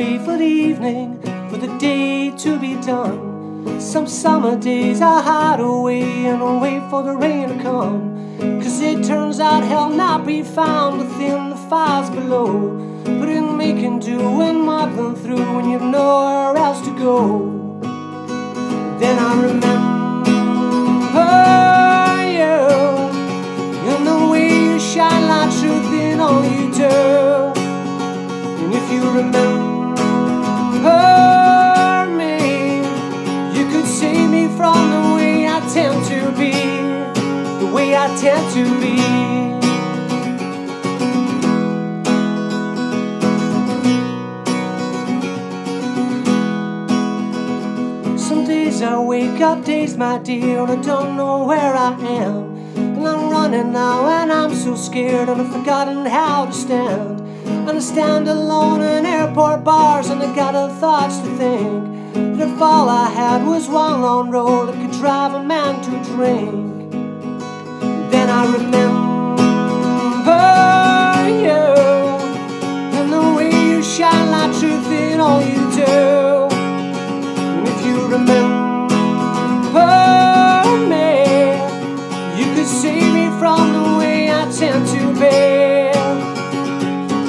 wait for the evening, for the day to be done. Some summer days I hide away and wait for the rain to come. Cause it turns out hell not be found within the fires below. But in making do and muddling through when you've nowhere else to go. Then I remember you and the way you shine like truth in all you do. And if you remember the way I tend to be. Some days I wake up, days, my dear, and I don't know where I am. And I'm running now, and I'm so scared, and I've forgotten how to stand. And I stand alone in airport bars, and I got the thoughts to think that if all I had was one long road, it could drive a man to drink. I remember you, and the way you shine like truth in all you do. And if you remember me, you could save me from the way I tend to be.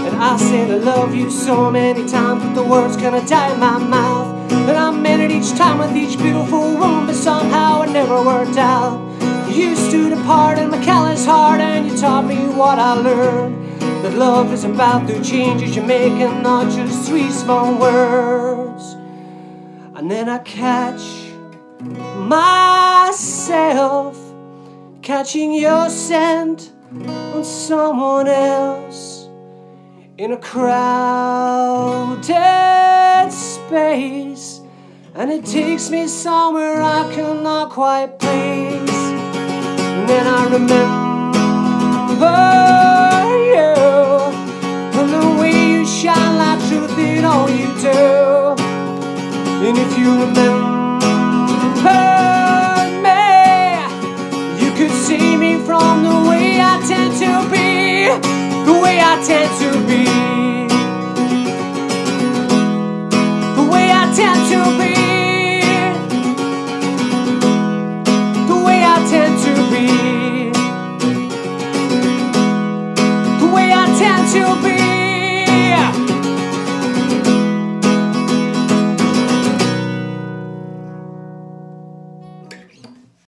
And I said I love you so many times, but the words gonna die in my mouth. And I meant it each time with each beautiful woman, but somehow it never worked out. You stood apart in my callous heart, and you taught me what I learned. That love is about the changes you make, and not just three small words. And then I catch myself catching your scent on someone else in a crowded space. And it takes me somewhere I cannot quite place. And then I remember you and the way you shine like truth in all you do. And if you remember me, you could see me from the way I tend to be, the way I tend to be. you'll be